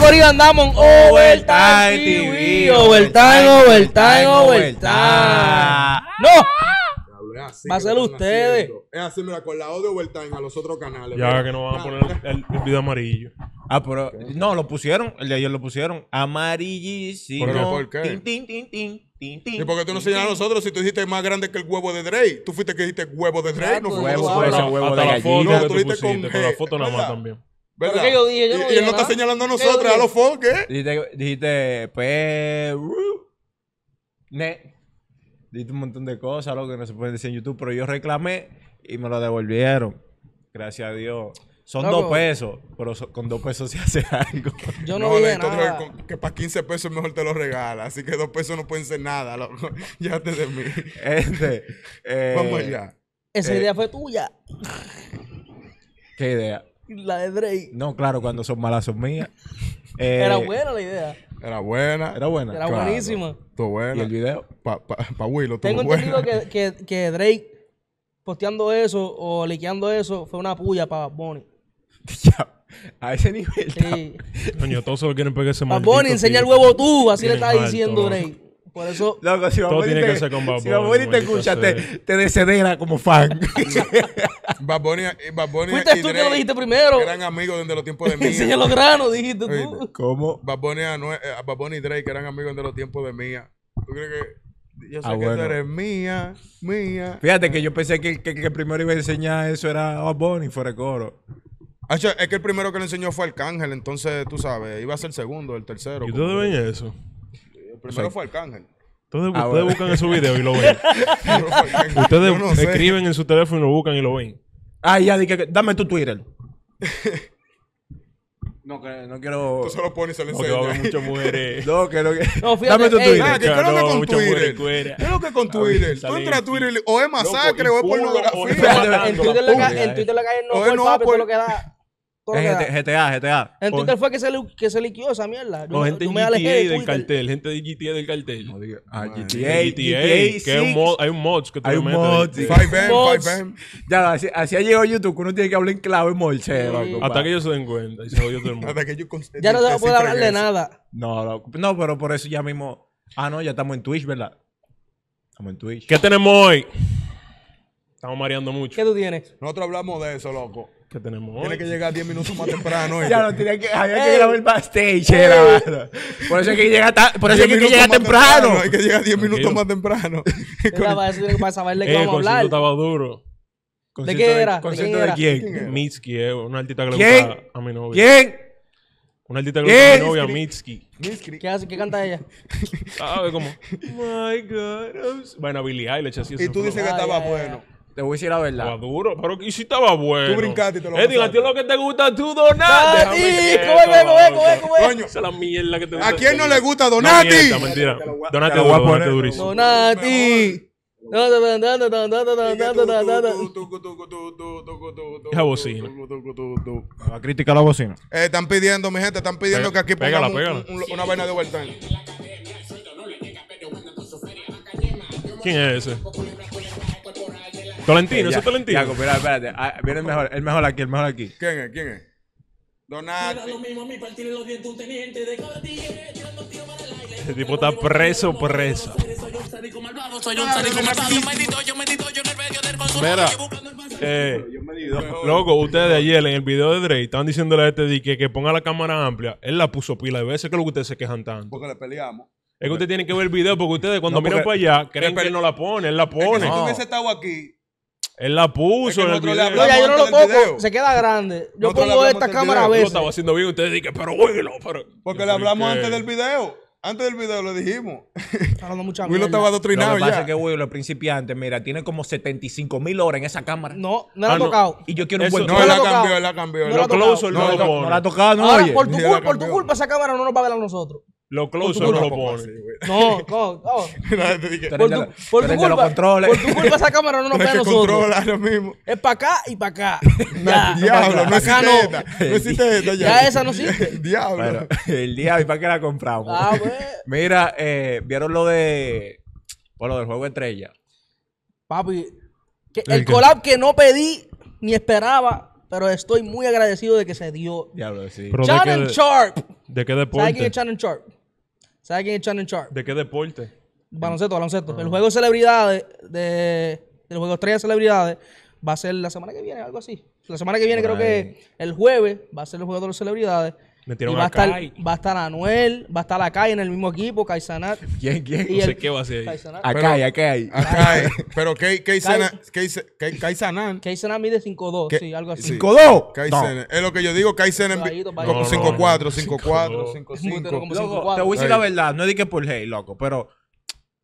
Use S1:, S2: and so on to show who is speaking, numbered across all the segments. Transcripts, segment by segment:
S1: Corillo, andamos en Overtime TV.
S2: TV,
S1: Overtime, overtime,
S2: overtime.
S1: No,
S3: Diablo, es así
S1: Va a ser ustedes.
S3: haciendo. Es así, mira, con la O de Overtime a los otros canales.
S4: Ya
S3: mira.
S4: que no van a poner el, el video amarillo.
S2: Ah, pero no, lo pusieron, el de ayer lo pusieron amarillísimo.
S3: ¿Por qué? ¿Por qué?
S2: Tin, tin, tin, tin, tin, tin,
S3: ¿Y por qué tú no señalas a nosotros si tú dijiste más grande que el huevo de Drake? Tú fuiste que dijiste huevo de Drake, no fuimos
S2: Huevo,
S4: Hasta-
S2: huevo
S4: hasta
S2: de
S4: la foto
S3: No, tú
S4: tú
S3: dijiste con
S4: pusiste, con la
S3: G,
S4: foto nada más también.
S3: ¿Verdad?
S1: ¿Pero qué yo dije? Yo no
S3: y, él no está señalando a
S1: ¿Qué yo
S3: nosotros, a los ¿qué?
S2: Dijiste, dijiste, Perú. Ne. Dijiste un montón de cosas, lo que no se pueden decir en YouTube, pero yo reclamé y me lo devolvieron. Gracias a Dios. Son
S1: Loco.
S2: dos pesos, pero so- con dos pesos se hace algo.
S1: Yo no,
S3: No,
S1: dije
S3: entonces
S1: nada.
S3: con- que para 15 pesos mejor te lo regala. Así que dos pesos no pueden ser nada, loco. Ya te de mí.
S2: Este, eh,
S3: Vamos allá.
S1: Esa
S2: eh,
S1: idea fue tuya.
S2: ¿Qué idea?
S1: La de Drake.
S2: No, claro, cuando son malas son mías. Eh,
S1: Era buena la idea.
S3: Era buena.
S2: Era buena.
S1: Era
S3: Claro.
S1: buenísima.
S3: Estuvo
S2: ¿Y
S3: buena.
S2: el video?
S3: Pa, pa, pa Willow,
S1: Tengo
S3: buena.
S1: entendido que, que, que Drake posteando eso o liqueando eso fue una puya para Bunny.
S2: Ya, a ese nivel.
S1: Sí.
S4: Coño, todos se lo quieren pegar ese
S1: Bad Bunny, enseña el huevo tú, así le está diciendo. Drake. Por eso,
S2: Loco, si
S4: Todo
S2: Bunny
S4: tiene
S2: te-
S4: que ser con Bad
S2: Si Bad
S4: Bunny,
S2: Bunny te escucha, te, te desedera como fan.
S3: Bad Bunny
S1: fuiste
S3: y
S1: tú que lo
S3: Drake
S1: dijiste primero.
S3: Eran amigos desde los tiempos de Mía.
S1: Enseña los granos, dijiste tú.
S2: ¿Cómo?
S3: Bad Bunny, a Nue- eh, Bad Bunny y Drake eran amigos desde los tiempos de Mía. ¿Tú crees que.? Yo sé
S2: Ah,
S3: que
S2: bueno.
S3: tú eres mía, mía.
S2: Fíjate que yo pensé que el que, que el primero iba a enseñar eso era Bad Bunny fuera de coro.
S3: Es que el primero que le enseñó fue Arcángel, entonces tú sabes, iba a ser el segundo, el tercero.
S4: ¿Y ustedes ven eso?
S3: El primero fue Arcángel.
S4: Ustedes,
S2: Ah,
S4: ustedes
S2: bueno.
S4: buscan esos videos y lo ven. Ustedes
S3: no sé.
S4: escriben en su teléfono y lo buscan y lo ven.
S2: Ah, ya, di que, dame tu Twitter. no, que no quiero.
S3: Tú se lo pones y se lo enseñas.
S4: muchas mujeres.
S2: No, que no. Que...
S1: No, fíjate,
S2: dame tu
S1: ey,
S2: Twitter.
S3: Ah, ¿qué es lo que
S4: No,
S3: con
S4: mujeres
S3: Twitter?
S4: cueras.
S3: ¿Qué es lo que con Twitter? Tú entras a
S4: en-
S3: Twitter y o es masacre
S4: Loco,
S3: o es
S4: o es
S3: pornografía.
S1: En Twitter, le ca-
S2: Uy,
S1: en Twitter le cae no
S3: Oye,
S1: por
S3: no, por-
S1: lo que da. Todo lo que da.
S2: GTA, GTA.
S1: En
S4: o-
S1: Twitter fue que se, li- que se liquió esa mierda. Yo,
S4: O
S1: me-
S4: gente
S1: yo alejé
S4: GTA
S1: de
S4: del
S1: Twitter.
S4: cartel. Gente de GTA del cartel.
S2: No diga- Ah. GTA,
S4: GTA, que hay un, mod, hay un mods que tú
S2: Hay
S4: le
S2: un
S4: metes.
S2: mod,
S4: de-
S2: sí.
S3: Five M,
S1: Mods.
S3: Five M.
S2: Ya, así, así ha llegado YouTube que uno tiene que hablar en clave
S1: Sí.
S2: loco,
S4: Hasta que ellos se den cuenta y se jodió todo el mundo.
S3: Hasta que yo cons-
S1: Ya no a poder
S3: descifren
S1: hablar de nada.
S2: No, loco. no, pero por eso ya mismo. Ah, no, ya estamos en Twitch, ¿verdad? Estamos en Twitch.
S4: ¿Qué tenemos hoy? Estamos mareando mucho.
S1: ¿Qué tú tienes?
S3: Nosotros hablamos de eso, loco.
S4: ¿Qué tenemos hoy?
S3: Tiene que llegar 10 minutos más temprano.
S2: Ya no tenía que, había que grabar el backstage, era. Por eso es que llega, ta- por eso
S3: 10
S2: es que que llegar
S3: más
S2: temprano.
S3: Hay que llegar 10 minutos más temprano.
S1: Para eso tiene que para saber de qué
S4: Eh, el
S1: vamos a
S4: concierto
S1: hablar.
S4: estaba duro.
S2: ¿Concierto
S1: qué era? ¿De
S2: ¿Concierto
S1: quién
S2: de
S1: era?
S2: quién?
S3: ¿Quién?
S4: Mitski, eh, una artista que le gusta a mi novia.
S2: ¿Quién?
S4: Una artista que le gusta a mi
S2: ¿Quién?
S4: novia, Mitski.
S1: ¿Qué hace? ¿Qué canta ella?
S4: ¿Sabes cómo? My God. Bueno, Billie Eilish así.
S3: Y tú dices que
S1: Ah,
S3: estaba bueno.
S2: Te voy a decir la verdad.
S4: Estaba duro, pero que sí estaba bueno.
S3: Tú brincaste y te lo
S4: Eddie, a ti lo que te gusta tú donar. ¡Nati!
S1: ¡Come, come, come.
S4: Esa es la mierda que te gusta.
S3: ¿A quién no le gusta Donati?
S4: No, mentira. Donati duro, Donati durísimo.
S1: Donati.
S4: Esa bocina.
S2: La crítica a la bocina.
S3: Eh, están pidiendo, mi gente, están pidiendo que aquí pongamos una vaina de vuelta.
S4: ¿Quién es ese? Tolentino, ese es Tolentino.
S2: Yaco, mira, espérate. Ah, viene el mejor, el mejor aquí, el mejor aquí.
S3: ¿Quién es? ¿Quién es? Donati.
S4: Ese tipo está preso, preso. Mira, eh, loco, ustedes de ayer en el video de Drake estaban diciéndole a este di que, que ponga la cámara amplia. Él la puso pila de veces, que es lo que ustedes se quejan tanto.
S3: Porque le peleamos.
S4: Es que ustedes tienen que ver el video porque ustedes cuando
S2: No,
S4: miran
S2: porque-
S4: para allá creen que él no la pone. Él la
S3: Es que
S4: pone.
S3: si tú
S2: No.
S3: hubiese estado aquí,
S4: Él la puso
S3: Es que
S4: en el video.
S1: No, ya yo no lo toco. Se queda grande. Yo
S3: Nosotros
S1: pongo esta cámara a
S3: video.
S4: Yo lo
S1: veces.
S4: estaba haciendo bien. Ustedes dicen, pero oígelo. Pero...
S3: porque
S4: Yo
S3: le hablamos
S4: dije,
S3: antes del video. Antes del video lo dijimos.
S1: Está hablando mucha
S3: Willow estaba
S2: Lo
S3: adoctrinado
S2: que pasa
S3: ya.
S2: es que Willow, el principiante, mira, tiene como 75 mil horas en esa cámara.
S1: No, no la
S4: Ah,
S1: ha
S4: no.
S1: tocado.
S2: Y yo quiero un
S4: Eso-
S2: buen
S3: No,
S1: No
S3: él
S1: la
S3: cambió, él la cambió.
S1: No la ha tocado.
S3: No,
S4: no,
S3: no,
S4: lo
S2: No la ha tocado, no,
S1: Ahora,
S2: oye.
S1: por tu,
S3: Sí,
S1: cul-
S3: la
S1: por tu culpa, esa cámara no nos va a ver a nosotros.
S4: Los closers
S3: Tú
S4: no lo
S3: güey.
S1: No, no, no. Por tu, por culpa, por tu culpa esa cámara no nos ve a nosotros.
S3: controla ahora mismo.
S1: Es para acá y para acá. Ya,
S3: Diablo, no existe esta. No existe esta ya.
S1: Ya esa no existe.
S3: Diablo.
S2: Bueno, el día, ¿y para qué la compramos?
S1: Ah, pues.
S2: Mira, eh, ¿vieron lo de. Bueno, lo del juego de estrella?
S1: Papi, que
S4: ¿El
S1: collab que no pedí ni esperaba, pero estoy muy agradecido de que se dio.
S2: Diablo, sí.
S1: Shannon Sharp
S4: ¿De qué
S1: ¿Sabes quién es
S4: deporte?
S1: Shannon Sharp? ¿Sabes quién es Shannon Sharp?
S4: ¿De qué deporte?
S1: Baloncesto, baloncesto.
S4: Ah.
S1: El juego de celebridades, de, del juego estrella de celebridades, va a ser la semana que viene, algo así. La semana que viene, creo que el jueves, va a ser el juego de las celebridades. Y
S4: Metieron
S1: va a,
S4: a
S1: estar,
S4: Kai.
S1: va a estar Anuel, va a estar Acai en el mismo equipo, Kai Sanat.
S2: ¿Quién, quién?
S1: Y
S4: No sé
S1: el-
S4: qué va a hacer ahí.
S1: Kai Sanat.
S2: Acá hay, acá hay.
S3: Acá hay. Pero Se- Kei- Kai Sanan.
S1: Kai Sanat mide 5'2,
S3: ¿Qué?
S1: sí, algo así.
S3: Sí.
S2: ¿Cinco dos?
S3: Kai
S2: No.
S3: Es lo que yo digo, Kai
S1: Bajito,
S3: como
S1: bajito.
S3: 5'4,
S4: No, no,
S3: 5'4,
S4: no.
S3: 5'5.
S1: Como
S2: Loco,
S1: 5'4".
S2: te voy a decir la verdad, no es de que por hey, loco, pero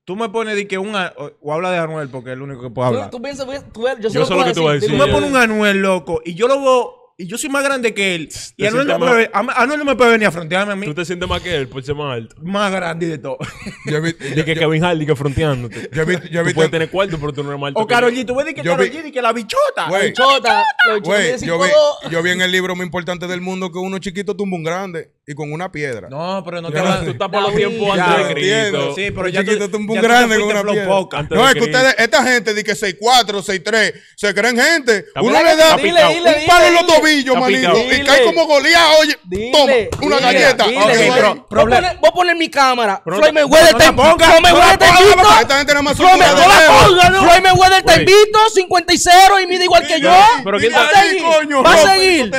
S2: tú me pones de que un o, o habla de Anuel porque es el único que puedo
S1: Tú,
S2: hablar.
S1: tú piensas, tú, yo,
S4: Yo
S1: sé lo
S4: que tú vas a decir.
S2: Tú me pones un Anuel, loco, y yo lo veo, y yo soy más grande que él, y Anuel no, Am- Anuel no me puede venir a frontearme a mí,
S4: Tú te sientes más que él por ser más alto.
S2: más grande y de todo.
S3: Yo vi-
S4: De que Kevin Hardy que fronteándote.
S3: yo vi- yo
S4: Tú
S3: vi-
S4: puedes tener cuarto, pero tú no eres más alto
S2: o Karol
S4: yo.
S2: G, tú ves que
S3: Yo
S2: Karol
S3: vi-
S2: G, que la bichota.
S3: Güey.
S1: Chota, los chicos
S3: Güey,
S1: miden
S3: yo vi,
S1: 5'2".
S3: yo vi en el libro más importante del mundo que uno chiquito tumba un grande y con una piedra.
S2: No, pero no te hablas
S4: Tú estás por los tiempos antes de
S3: entiendo.
S4: Cristo.
S2: Sí, pero
S3: Un
S2: ya tú,
S3: chiquito un
S2: tú te
S3: grande con una piedra. No, es que ustedes, esta gente de que 6'4, 6'3, se creen gente. Uno le da
S1: Dile,
S3: un
S1: dile,
S3: palo en los tobillos,
S4: Está
S3: manito, y cae como Goliat, oye,
S1: Dile,
S3: toma, una galleta.
S1: Voy a
S2: problema-
S1: poner- Voy a poner mi cámara.
S4: Pero
S1: Floyd
S4: no-
S1: Mayweather
S2: la ponga,
S1: Floyd Mayweather te
S2: ponga,
S1: invito.
S3: Esta gente nada más
S1: Floyd Mayweather te
S4: Güey.
S1: invito, 50 y 0 y mide igual que yo.
S4: Pero ¿quién
S1: Va
S4: está
S1: a
S3: ahí,
S1: seguir.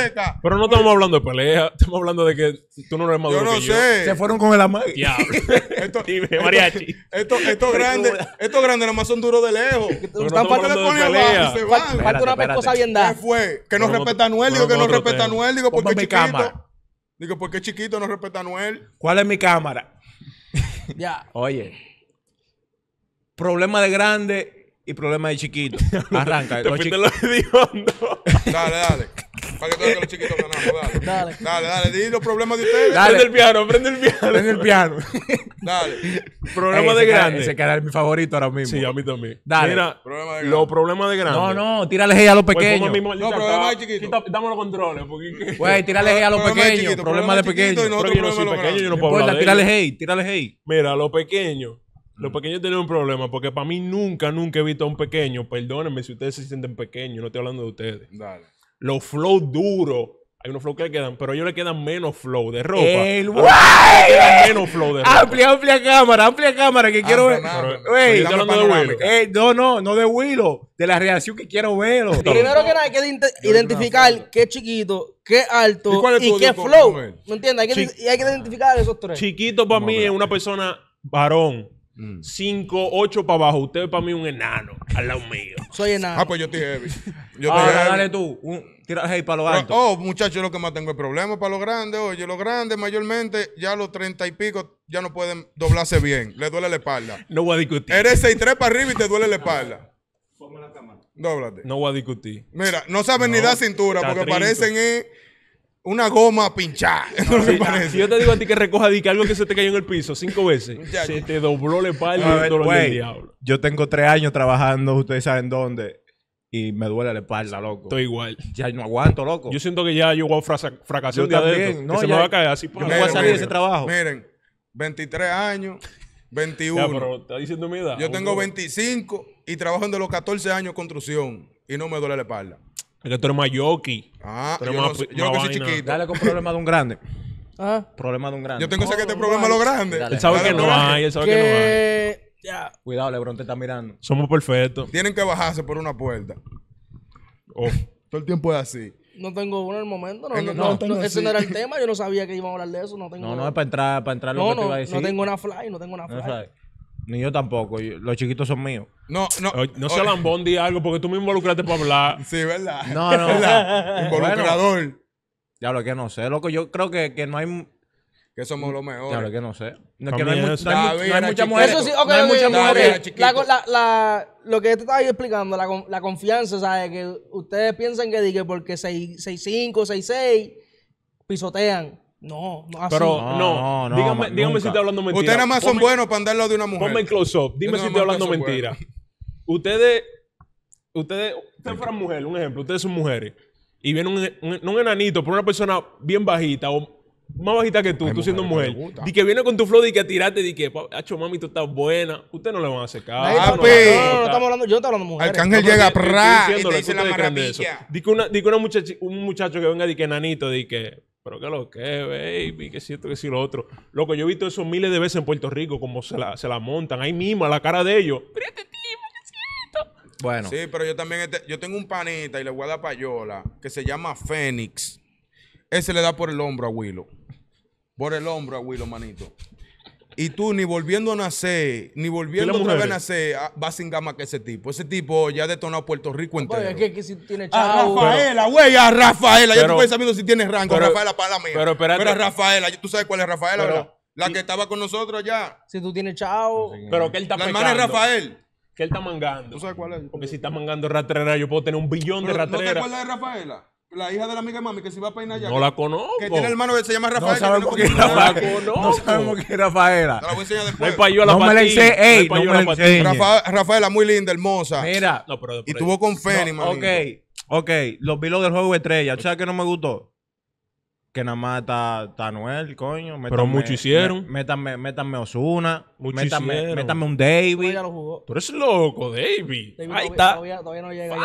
S4: Pero no estamos hablando de pelea. Estamos hablando de que tú no eres más
S3: Yo no
S4: que yo.
S3: sé.
S2: Se fueron con el amague.
S4: Diablo.
S3: Esto-
S4: Dime, mariachi.
S3: Estos estos grandes, estos grandes nada más son duros de lejos.
S4: Pero no
S1: Están
S3: pone
S4: de
S3: abajo se
S1: Fal-
S3: van.
S1: Falta una pescosa bien
S3: ¿Qué
S1: dada.
S3: fue? Que no
S4: no-
S3: respeta a
S4: pero
S3: Digo que
S4: no
S3: no respeta a. Anuel. Digo porque
S2: mi cámara.
S3: chiquito. Digo porque es chiquito no respeta a Anuel.
S2: ¿Cuál es mi cámara?
S1: Ya.
S2: Oye, problema de grande y problema de chiquito. Arranca.
S4: Te
S2: los
S4: lo.
S3: Dale, dale. Para que todos los chiquitos ganamos. Dale.
S1: Dale.
S3: Dale, dale. Di los problemas de ustedes.
S2: Dale.
S4: Prende el piano, prende el piano.
S2: en el piano.
S3: Dale.
S4: Problema
S2: Ey,
S4: de grande.
S2: Ese cara es mi favorito ahora mismo.
S4: Sí, a mí también.
S2: Dale.
S4: Mira,
S3: Problema de
S4: los problemas de grande.
S2: No, no, tírale hey a los
S4: Pues
S2: pequeños.
S4: maldita
S3: No, problema de chiquito.
S4: Dame los controles. Porque...
S2: Güey, tírale hey a los pequeños. Problema de pequeños.
S4: Pero yo no soy pequeño, yo no puedo hablar
S2: tírale hey, tírale hey.
S4: Mira, los pequeños. Los pequeños tienen un problema porque para mí nunca, nunca he visto a un pequeño. Perdónenme si ustedes se sienten pequeños, no estoy hablando de ustedes.
S3: Dale.
S4: Los flow duros. Hay unos flow que le quedan, pero a ellos le quedan menos flow de ropa.
S2: El
S4: menos flow de ropa.
S2: Amplia, amplia cámara, amplia cámara que quiero ver.
S4: De.
S2: Eh, no, no, no de Willow, de la reacción que quiero verlo.
S1: Primero que nada hay que ident- identificar qué es chiquito, qué es alto
S3: ¿Y cuál es
S1: y qué flow. ¿Me entiendes? Hay que, hay que identificar esos tres.
S4: Chiquito para mí es una persona varón.
S3: Mm.
S4: 5, 8 para abajo. Usted para mí es un enano al lado mío.
S1: Soy enano.
S3: Ah, pues yo estoy heavy. Yo estoy
S2: Ahora
S3: heavy.
S2: dale tú, un, tira hey para lo
S3: Pero,
S2: alto.
S3: oh, muchachos, lo que más tengo es problema para los grandes. Oye, los grandes mayormente ya a los treinta y pico ya no pueden doblarse bien. Le duele la espalda.
S4: No voy a discutir.
S3: Eres 6'3 para arriba y te duele la espalda. Dóblate.
S4: No voy a discutir.
S3: Mira, no saben ni dar cintura porque
S4: trinco.
S3: parecen eh, una goma pinchada. Lo que
S4: Si yo te digo a ti que recoja di que algo que se te cayó en el piso cinco veces, se te dobló la espalda y dolor del diablo.
S2: yo tengo tres años trabajando, ustedes saben dónde, y me duele la espalda, loco.
S4: Estoy igual.
S2: Ya no aguanto, loco.
S4: Yo siento que ya yo voy a fracasar
S2: Yo
S4: un día de esto,
S2: No,
S4: que se
S2: ya-
S4: me va a caer así.
S2: Yo me voy a salir de ese trabajo.
S3: Miren, 23 años, 21.
S4: Ya, pero está diciendo mi edad.
S3: Yo tengo
S4: Uno-
S3: 25 y trabajo de los 14 años en construcción y no me duele la espalda.
S4: Es que tú eres más yoki.
S3: Ah, yo,
S4: más
S3: no, yo lo que soy chiquito.
S2: Dale con problema de un grande.
S1: Ajá.
S2: Problema de un grande.
S3: Yo tengo ese que te
S1: no
S3: problema a lo grande.
S2: Dale.
S4: Él sabe
S3: Dale,
S4: que no hay, él sabe que no hay.
S1: Que. Ya.
S2: Cuidado, Lebron te está mirando.
S4: Somos perfectos.
S3: Tienen que bajarse por una puerta.
S4: Oh.
S3: Todo el tiempo es así.
S1: No tengo uno en el momento. No, no, no,
S3: no,
S1: no,
S3: tengo
S1: ese no era el tema. Yo no sabía que íbamos a hablar de eso. No tengo.
S2: No, no es para entrar, para entrar lo
S1: no,
S2: que te
S1: no,
S2: iba a decir.
S1: no tengo una fly. No tengo una
S2: No
S1: fly.
S2: Ni yo tampoco. yo- los chiquitos son míos.
S3: No, no.
S4: Oye, No sea lambón, di algo porque tú me involucraste para hablar.
S3: Sí, ¿verdad?
S2: No, no.
S3: ¿Verdad? Involucrador.
S2: Diablo, que no sé, loco. Yo creo que, que no hay.
S3: Que somos los mejores.
S2: Diablo, que no sé. No, que no hay, mu- no hay mu-
S3: David
S2: no hay
S3: era
S2: muchas mujeres.
S1: Eso sí, ok,
S2: no hay
S1: ok,
S2: muchas
S1: ok,
S2: mujeres.
S3: era chiquito.
S1: La, la, la, lo que te estaba ahí explicando, la, con- la confianza, ¿sabes? Que ustedes piensan que, di que porque 6'5, 6'6 pisotean. No, no así.
S4: Pero
S2: No,
S4: no,
S2: no, no,
S4: dígame, dígame si estoy hablando mentira.
S3: Ustedes nada más son
S4: Ponme-
S3: buenos para andar al lado de una mujer.
S4: Ponme en close up. Dime si estoy hablando mentira.
S3: bueno.
S4: Ustedes, ustedes, ustedes fueran mujeres, un ejemplo, ustedes son mujeres. Y viene un, un, no un enanito, pero una persona bien bajita o más bajita que tú,
S3: Hay
S4: tú siendo mujer. Y que viene con tu flow y que tirate y que, hacho, mami, tú estás buena. Ustedes no le van a hacer caso.
S3: Ah,
S1: no, no, no, no estamos hablando, yo no estoy hablando de mujeres.
S3: Arcángel llega, pra, y te dice
S4: ¿qué
S3: la maravilla.
S4: Di que, una, di que una muchachi- un muchacho que venga di que enanito, di que Pero que lo que, baby, que siento que sí lo otro. Loco, yo he visto eso miles de veces en Puerto Rico, como se la, se la montan ahí mismo a la cara de ellos. Mira este tipo, ¿qué siento?
S2: Bueno,
S3: Sí, pero yo también, este- yo tengo un panita y le voy a dar payola que se llama Fénix. Ese le da por el hombro a Willow. Por el hombro a Willow, manito. Y tú ni volviendo a nacer, ni volviendo
S4: ¿Y las
S3: otra vez a nacer, ah, vas sin gama que ese tipo. Ese tipo ya ha detonado Puerto Rico entero.
S1: Pues es que, que si tiene
S3: A
S1: chavo.
S3: Rafaela, güey, a Rafaela. ya
S4: Pero-
S3: tú puedes sabiendo si tienes rango.
S4: pero-
S3: Rafaela para la mía.
S4: pero espérate.
S3: a Rafaela, tú sabes cuál es Rafaela,
S4: Pero-
S3: ¿verdad? La que estaba con nosotros allá.
S1: Si tú tienes chavo.
S4: Pero que él está
S3: La hermana es
S4: pecando.
S3: Rafael.
S4: Que él está mangando.
S3: ¿Tú sabes cuál es?
S4: Porque si está mangando ratrera, yo puedo tener un billón de
S3: Pero, ¿No te
S4: ratrera.
S3: acuerdas de Rafaela? La hija de la amiga de mami que se iba a peinar allá.
S4: No la conozco.
S3: Que tiene hermano que se llama
S2: no
S3: Rafael. que
S2: sabemos quién es. Rafael.
S4: conozco.
S2: No sabemos quién es Rafaela.
S3: Te la voy a enseñar
S4: No
S3: después.
S2: No me la ense- ey,
S4: no
S2: no me la.
S3: Rafa- Rafaela, muy linda, hermosa.
S2: Mira,
S4: No, pero,
S3: y tuvo con Feni,
S2: no, ok, ok, los vilos del juego de estrella. ¿Tú sabes que no me gustó? Que nada más está, está Anuel, coño.
S4: Pero mucho hicieron.
S2: mé- Métanme, métanme Osuna.
S4: Mucho
S2: Métanme,
S4: hicieron.
S2: métanme un
S1: Tú
S2: David.
S1: ya lo jugó.
S4: Tú eres loco, David.
S1: David
S4: Ahí
S1: todavía,
S4: está.
S1: Todavía, todavía no llega ya.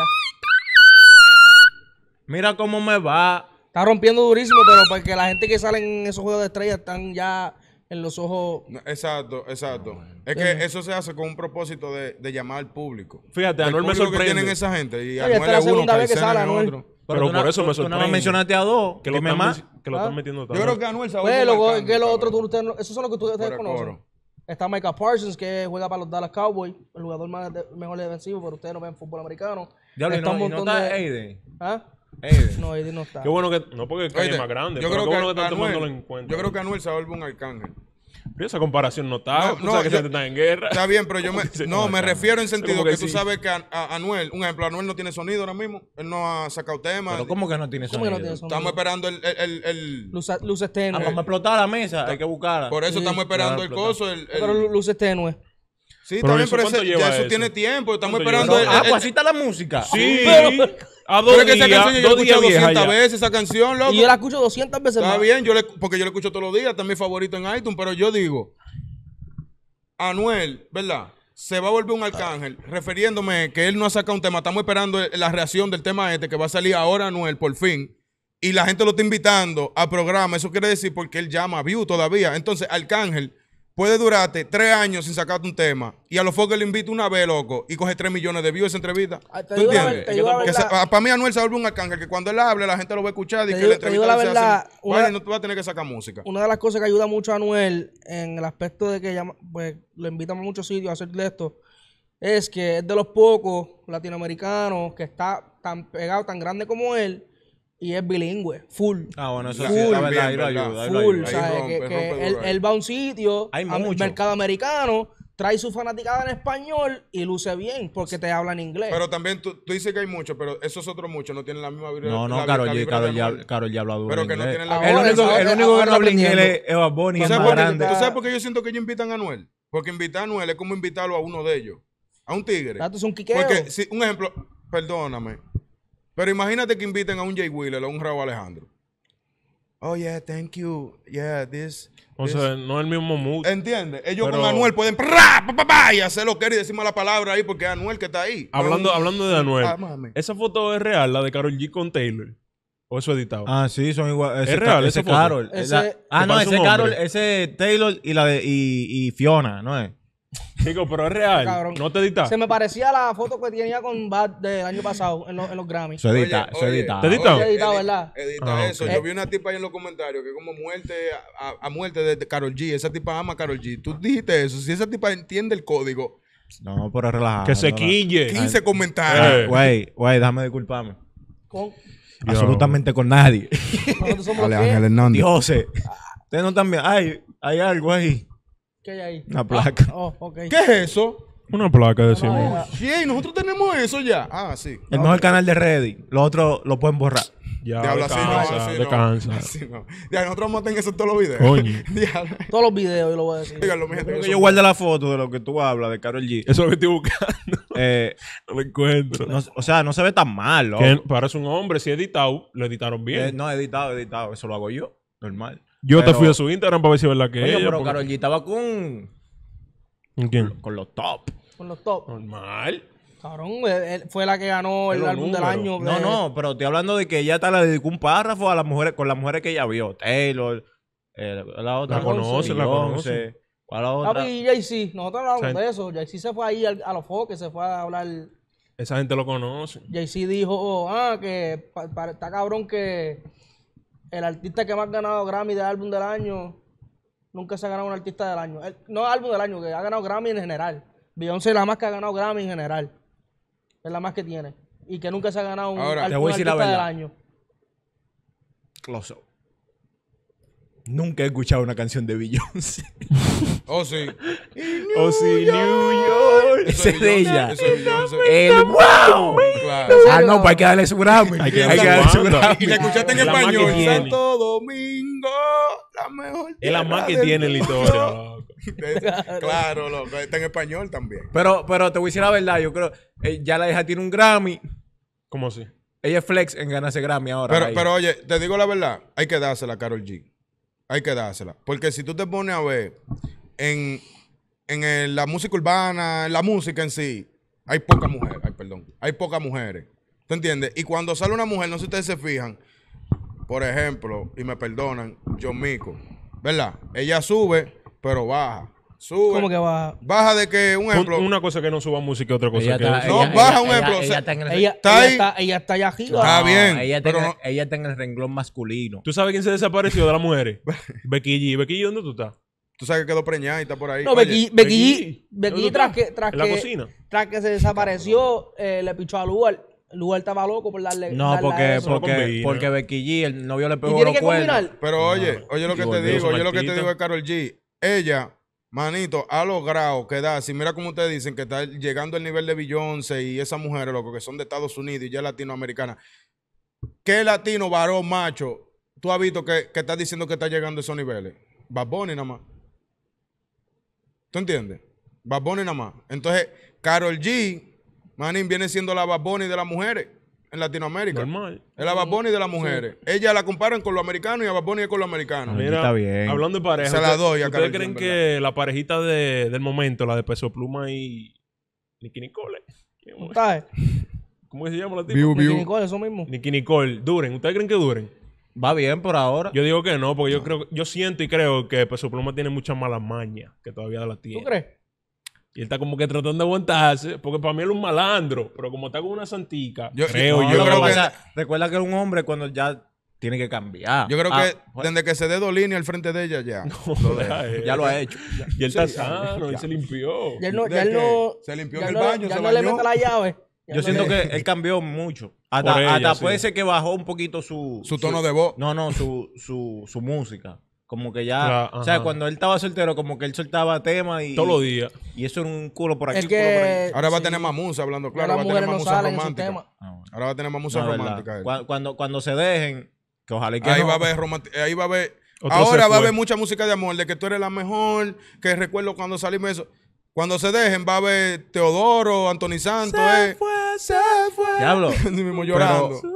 S2: Mira cómo me va.
S1: Está rompiendo durísimo, pero porque la gente que sale en esos juegos de estrellas están ya en los ojos.
S3: No, Exacto, exacto. Es que eso se hace con un propósito de, de llamar al público.
S4: Fíjate,
S3: El
S4: Anuel me
S3: público que tienen
S4: sorprende.
S3: esa gente. Y
S1: Oye,
S3: Anuel
S1: esta es
S3: uno,
S1: segunda vez que sale Anuel.
S3: otro.
S4: Pero por eso me
S2: tú- Tú
S4: sorprende.
S2: mencionaste a dos.
S4: Que lo, están, que lo
S1: Ah.
S4: están metiendo
S3: Yo creo que Anuel a
S1: Pues, que lo
S3: alcance,
S1: otro, tú-
S3: cabrón.
S1: ustedes no- esos son los que ustedes conocen.
S3: coro.
S1: Está Micah Parsons, que juega para los Dallas Cowboys, el jugador más de- mejor defensivo, pero ustedes no ven fútbol americano.
S2: Diablo, y
S1: Está
S2: no,
S1: un
S2: y no
S1: montón
S2: está
S1: de-
S2: Aiden.
S1: ¿Ah?
S2: Aiden.
S1: No, Eddie no está.
S4: Qué bueno que. No porque es calle
S3: Oíste,
S4: más grande.
S3: yo
S4: pero
S3: creo
S4: qué bueno que
S3: que
S4: están tomándolo en
S3: Anuel,
S4: cuenta.
S3: yo creo que Anuel se va a volver un arcángel.
S4: Pero esa comparación no está.
S3: No,
S4: tú
S3: no,
S4: sabes que
S3: yo-
S4: esa gente está en guerra.
S3: Está bien, pero yo me, no, me refiero en sentido que,
S4: que
S3: tú sabes que a, a Anuel, un ejemplo, Anuel no tiene sonido ahora mismo. Él no ha sacado temas.
S2: Pero ¿cómo que no tiene
S1: ¿Cómo que
S2: sonido?
S1: no tiene sonido?
S3: Estamos esperando el, el, el- el-
S1: Luces,
S2: Ah,
S1: tenues.
S2: vamos a explotar la mesa. Hay que buscarla.
S3: por eso
S1: Sí,
S3: estamos esperando el coso. El, el-
S1: Pero lu- luces tenues.
S3: sí,
S4: Pero
S3: también,
S4: eso,
S3: pero
S4: ¿cuánto
S3: ese-
S4: lleva
S3: ya eso,
S4: eso?
S3: tiene tiempo. Estamos
S4: ¿Cuánto
S3: esperando.
S2: ah, pues así está la música.
S4: Sí. A
S3: pero
S4: dos
S3: esa canción yo la
S4: Dos
S3: he
S4: días
S3: escuchado
S4: vieja
S3: 200
S4: ya.
S3: veces, esa canción, loco.
S1: Y yo la escucho 200 veces
S3: Está
S1: más.
S3: bien, yo le, porque yo lo escucho todos los días, está mi favorito en iTunes, pero yo digo, Anuel, ¿verdad? Se va a volver un arcángel, refiriéndome que él no ha sacado un tema, estamos esperando la reacción del tema este, que va a salir ahora Anuel, por fin, y la gente lo está invitando al programa, eso quiere decir porque él llama a View todavía, entonces Arcángel puede durarte tres años sin sacarte un tema, y a los focos le invita una vez, loco, y coge tres millones de views esa entrevista.
S1: Ah, te
S3: ¿Tú entiendes?
S1: te
S3: se- para mí Anuel se vuelve un arcángel, que cuando él hable la gente lo va a escuchar y
S1: Te
S3: que
S1: digo-
S3: la
S1: te
S3: entrevista
S1: la
S3: se
S1: verdad,
S3: hacen,
S1: una-
S3: "Vaya, no tú vas a tener que sacar música.
S1: Una de las cosas que ayuda mucho a Anuel en el aspecto de que llama- pues, lo invitan a muchos sitios a hacerle esto es que es de los pocos latinoamericanos que está tan pegado, tan grande como él y es bilingüe, full.
S2: Ah, bueno, eso
S3: Full.
S2: sí, la verdad, ahí lo ayuda.
S1: full, ¿sabes? que, él, va a un sitio,
S2: Hay
S1: a-
S2: mucho.
S1: mercado americano, trae su fanaticada en español y luce bien porque te habla en inglés.
S3: Pero también tú, tú dices que hay mucho, pero esos otros muchos no tienen la misma vibra.
S2: No, no,
S3: la
S2: G. Karol G habla duro
S3: Pero que no tienen la
S1: Ahora,
S2: El
S3: misma
S2: único, el único que no habla inglés es Bad Bunny,
S3: ¿Tú
S2: es
S3: sabes,
S2: más
S3: por qué,
S2: grande.
S3: tú sabes por qué yo siento que ellos invitan a Anuel? Porque invitar a Anuel es como invitarlo a uno de ellos. A un tigre.
S1: Dato es un quiqueo.
S3: Porque, si, un ejemplo, perdóname. Pero imagínate que inviten a un Jay Wheeler o a un Raúl Alejandro. Oh, yeah, thank you. Yeah, this.
S4: O
S3: this.
S4: sea, no es el mismo mood.
S3: ¿Entiendes? Ellos
S4: Pero-
S3: con Anuel pueden pra, pa, pa, pa, y hacer lo que y decir la palabra ahí porque es Anuel que está ahí.
S4: Hablando,
S3: No,
S4: hablando de Anuel.
S3: Ah.
S4: ¿Esa foto es real, la de Karol G con Taylor? ¿O eso editado?
S2: Ah, sí, son igual. Ese,
S4: ¿Es real
S2: Ese? Carol.
S1: Ese-
S2: La- ah, no, ese Carol, ese Taylor y la de y, y Fiona, ¿no es?
S4: Digo, pero es real.
S1: Cabrón.
S4: No te edita.
S1: Se me parecía a la foto que tenía con Bad del año pasado en, los- en los Grammys.
S2: Eso edita,
S3: Oye,
S2: eso
S3: oye,
S2: edita.
S4: ¿Te edita?
S3: oye,
S1: Editado,
S3: edi-
S1: ¿verdad?
S3: Edita
S4: Ah,
S3: eso.
S4: ok.
S3: Yo vi una tipa ahí en los comentarios que como muerte a, muerte de, Karol G. Esa tipa ama a Karol G. Tú dijiste eso. Si esa tipa entiende el código,
S2: No, pero relajado.
S4: que se quille.
S3: 15 comentarios.
S4: Eh.
S2: Güey, güey, déjame disculparme.
S1: Con,
S2: Absolutamente con nadie.
S1: nosotros somos
S3: Ale
S1: los que-
S3: Ángel Hernández.
S2: Dioses. Ustedes no están bien. Ay, hay algo ahí.
S1: ¿Qué hay ahí?
S2: Una placa.
S1: Oh, ok.
S3: ¿Qué es eso?
S4: Una placa, decimos.
S1: Ah,
S3: Sí, nosotros tenemos eso ya. Ah, sí.
S2: El mejor canal de Reddit. Los otros lo pueden borrar.
S4: Ya,
S3: Diablo, así no, así no. Así no. Ya, nosotros vamos a tener eso en todos los videos.
S4: Coño.
S3: Diablo.
S1: Todos los videos yo lo voy a decir.
S3: Díganlo, mi gente.
S2: Yo guardé la foto de lo que tú hablas de Karol G.
S4: Eso es lo que estoy buscando.
S2: Eh,
S4: No lo encuentro.
S2: no- o sea, no se ve tan mal.
S4: Que parece un hombre. Si editado, lo editaron bien.
S2: Eh, no, editado, editado. Eso lo hago yo. Normal.
S4: Yo te fui a su Instagram para ver si es verdad que
S2: Coño,
S4: ella.
S2: pero
S4: porque-
S2: Karol G estaba con,
S4: ¿Con quién?
S2: con los top.
S1: Con los top.
S4: Normal.
S1: Cabrón, él- fue la que ganó el álbum del año.
S2: No, no, pero estoy hablando de que ella hasta le dedicó un párrafo a las mujeres, con las mujeres que ella vio. Taylor, eh, la otra.
S4: La conoce, la conoce.
S2: ¿Cuál la otra?
S1: Papi y Jay-Z, nosotros hablamos de eso. Jay-Z se fue ahí al- a los foques, se fue a hablar.
S4: Esa gente lo conoce.
S1: Jay-Z dijo, oh, ah, que pa- pa- está cabrón que el artista que más ha ganado Grammy de álbum del año nunca se ha ganado un artista del año. El- no álbum del año, que ha ganado Grammy en general. Beyoncé es la más que ha ganado Grammy en general. Es la más que tiene. Y que nunca se ha ganado un,
S3: Ahora,
S1: al-
S2: te voy a decir la
S1: del
S2: verdad.
S1: año.
S2: Close up. Nunca he escuchado una canción de Beyoncé.
S3: Oh, sí.
S2: oh, sí, New York. Ese
S3: es
S2: de ella.
S3: eso es Beyoncé.
S2: El wow.
S3: Claro.
S2: Ah, no, pues hay que darle su Grammy. Hay
S4: que darle su.
S2: Grammy.
S3: Y la escuchaste en
S4: la
S3: español. Santo Domingo, la mejor.
S4: Es la más que tiene en la
S3: del
S4: historia.
S3: claro, loco, está en español también.
S2: Pero, pero te voy a decir la verdad, yo creo, eh, ya la hija tiene un Grammy.
S4: ¿Cómo así?
S2: Ella es flex en ganarse Grammy ahora.
S3: Pero,
S2: ahí.
S3: pero oye, te digo la verdad, hay que dársela a Carol G. Hay que dársela. Porque si tú te pones a ver en, en la música urbana, en la música en sí, hay pocas mujeres. Ay, perdón. Hay pocas mujeres. ¿Tú entiendes? Y cuando sale una mujer, no sé si ustedes se fijan, por ejemplo, y me perdonan, John Mico, ¿verdad? Ella sube, pero baja. Sube.
S1: ¿Cómo que va?
S3: Baja de que, un ejemplo,
S4: Un- Una cosa que no suba música y otra cosa
S2: Ella
S4: que
S2: está,
S3: No,
S2: ella-
S3: baja
S2: ella-
S3: un ejemplo,
S2: ella-
S3: o sea,
S2: ella está en el
S1: Ella,
S3: Está
S1: ella
S3: ahí.
S1: está, ella está allá arriba.
S3: Está bien,
S2: Ella está,
S3: pero
S2: en el,
S3: no-
S2: ella está en el renglón masculino.
S4: ¿Tú sabes quién se desapareció de las mujeres? Becky G. Becky G, ¿dónde tú estás?
S3: tú sabes que quedó preñada y está por ahí.
S1: No, Becky, Becky,
S4: Becky,
S1: Becky
S4: ¿dónde
S1: tras que, tras
S4: ¿En la
S1: que,
S4: cocina?
S1: tras que se desapareció, eh, le pichó a Lugar. Lugar estaba loco por darle.
S2: No,
S1: darle a
S2: porque,
S1: eso.
S2: porque,
S4: Becky,
S2: porque
S4: ¿no?
S2: Becky G, el novio le
S1: y
S2: pegó
S1: tiene
S2: los
S1: que
S2: cuernos.
S1: combinar.
S3: Pero oye, oye lo que te digo, oye lo que te digo de Carol G. Ella, manito, ha logrado quedar, si mira como ustedes dicen, que está llegando al nivel de Beyoncé y esas mujeres, loco, que son de Estados Unidos y ya latinoamericanas. ¿Qué latino, varón, macho, tú has visto que, que está diciendo que está llegando a esos niveles? Bad Bunny nada más. ¿Tú entiendes? Bad Bunny nada más. Entonces, Carol G, manín, viene siendo la Bad Bunny de las mujeres en Latinoamérica.
S4: Normal.
S3: Es la Bad Bunny de las mujeres. Ella la comparan con los americanos y a Bad Bunny es con los americanos.
S2: Mira, está bien.
S4: hablando de pareja,
S3: Se la
S4: ¿ustedes-
S3: doy a
S4: ¿ustedes creen
S3: en
S4: que la parejita de- del momento, la de Peso Pluma y Nicky Nicole. ¿cómo se llama la tipa?
S1: Nicky. Nicole, eso mismo.
S4: Nicky Nicole, duren. ¿Ustedes creen que duren?
S2: Va bien por ahora.
S4: Yo digo que no, porque yo creo, yo siento y creo que Peso Pluma tiene muchas malas mañas que todavía la tiene.
S1: ¿Tú crees?
S4: Y él está como que tratando de aguantarse, porque para mí él es un malandro, pero como está con una santica,
S3: Yo-
S4: creo
S3: no,
S4: yo.
S3: creo que-
S2: pasa- Recuerda que es un hombre cuando ya tiene que cambiar.
S3: Yo creo
S2: Ah,
S3: que desde que se dé dos líneas al frente de ella ya. lo deja.
S4: Ya,
S2: ya lo ha hecho.
S4: Y él está
S3: Sí,
S4: sano,
S3: ya.
S4: él se limpió.
S1: Ya no,
S3: ¿De
S1: ya no,
S3: Se limpió
S1: ya
S3: en el
S1: no-
S3: baño,
S1: ya
S3: se
S1: no le mete la llave. Ya
S2: Yo
S1: no
S2: siento
S1: le-
S2: que él cambió mucho. Hasta,
S4: ella,
S2: hasta
S4: sí.
S2: puede ser que bajó un poquito su...
S3: Su tono de voz.
S2: No, no, su, su, su música. Como que ya...
S4: Claro,
S2: o sea,
S4: ajá.
S2: cuando él estaba soltero, como que él soltaba temas y...
S4: Todos los días.
S2: Y eso era un culo por aquí,
S1: Es
S2: culo por ahí.
S1: que
S3: Ahora va a tener más musa hablando claro. Va a tener más
S1: no
S3: musa romántica.
S2: Ah.
S3: Ahora va a tener más musa romántica.
S2: Cuando, cuando se dejen, que ojalá y que
S3: Ahí
S2: no.
S3: va a haber ahí va a haber
S4: Otro
S3: ahora
S4: se
S3: va a
S4: fue.
S3: haber mucha música de amor de que tú eres la mejor que recuerdo cuando salimos eso cuando se dejen va a haber Teodoro Anthony Santos eh. se fue
S2: Diablo.
S3: Mismo llorando
S2: Pero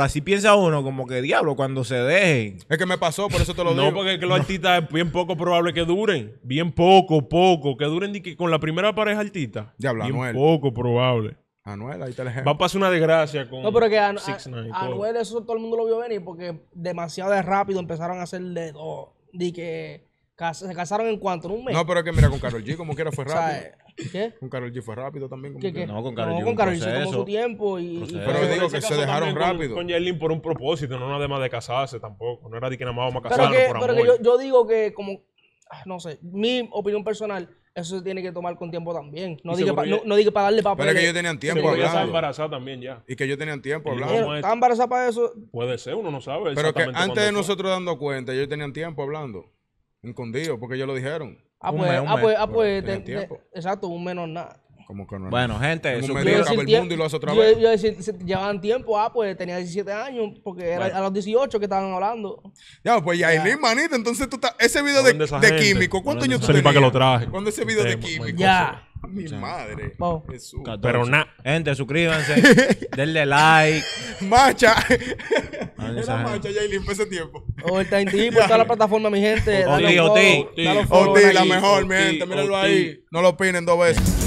S2: así piensa uno, como que diablo, cuando se dejen.
S3: es que me pasó por eso te lo
S4: No,
S3: digo
S4: porque es que los artistas es bien poco probable que duren. Bien poco, poco. Que duren de que con la primera pareja artista.
S3: Diablo,
S4: Bien
S3: Anuel.
S4: poco probable.
S3: Anuel ahí te el
S4: Va a pasar una desgracia con
S1: No, pero que a, a,
S4: 6ix9ine y
S1: a
S4: todo.
S1: Anuel eso todo el mundo lo vio venir porque demasiado de rápido empezaron a hacerle todo. Di que cas- se casaron en cuánto, en un mes.
S3: no pero es que mira con Karol G como quiera fue
S1: o sea,
S3: rápido
S1: ¿qué?
S3: con Karol G fue rápido también como
S1: ¿Qué?
S2: No, con Karol G
S1: con Karol G se tomó su tiempo y...
S3: Pero
S1: fue-
S3: digo que se dejaron
S4: también con-
S3: rápido.
S4: Con Yailin por un propósito, no nada más de casarse tampoco. No era de que nada más vamos a
S1: Pero
S4: casarnos
S1: que,
S4: por
S1: pero
S4: amor.
S1: que yo, yo digo que como, ah, no sé, mi opinión personal, eso se tiene que tomar con tiempo también. No diga, no, no diga para darle
S3: pero
S1: papeles.
S3: es que ellos tenían tiempo
S4: está
S3: hablando
S4: embarazada también ya.
S3: y que ellos tenían tiempo hablando
S4: no,
S1: Ellos ¿Están embarazadas para eso?
S4: Puede ser, uno no sabe.
S3: pero que antes de nosotros dando cuenta ellos tenían tiempo hablando escondido porque ellos lo dijeron
S1: Ah,
S2: Un
S1: pues,
S2: mes, un
S1: ah,
S2: mes.
S1: pues, ah, pues, te- te- exacto, un menos nada.
S3: como que no
S2: Bueno, gente, suscríbanse-
S3: medio acaba el mundo y lo hace otra
S1: yo-
S3: vez.
S1: yo decir, llevaban tiempo, ah, pues tenía 17 años, porque era
S2: Bueno.
S1: a los 18 que estaban hablando.
S3: Ya, pues Yailin, manito, entonces tú estás... Ese video de,
S4: de
S3: químico, ¿cuántos años tú
S4: gente. para que
S3: tenías?
S4: lo traje.
S3: ¿Cuándo ese video de
S4: Eh,
S3: químico?
S1: Ya.
S3: Mi madre. Jesús.
S2: 14.
S4: Pero nada.
S2: Gente, suscríbanse, denle like.
S3: Macha.
S2: De
S3: Era macha Yailin por ese tiempo.
S1: Overtime TV por toda la plataforma, mi gente. Dale
S2: Oti, Oti.
S1: dale
S3: Oti, la mejor, mi gente. Míralo ahí. No lo opinen dos veces.